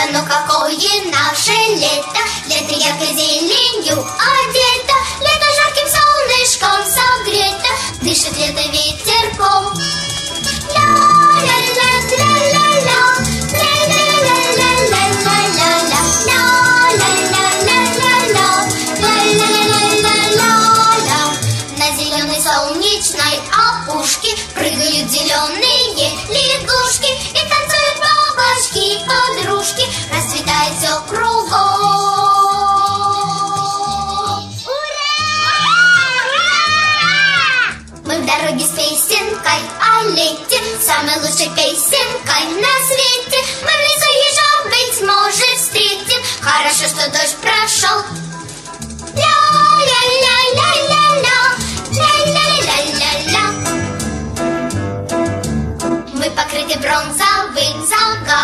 лето, но какое наше лето Лето яркой зеленью одето Лето жарким солнышком согрето Дышит лето ветерком. На зеленой солнечной опушке Прыгают зеленые дороге с песенкой о лете Самой лучшей песенкой на свете. Мы в лесу ежа, быть может, встретим. Хорошо, что дождь прошел. Ля-ля-ля-ля-ля-ля. Ля-ля-ля-ля-ля. Мы покрыты бронзовым лесу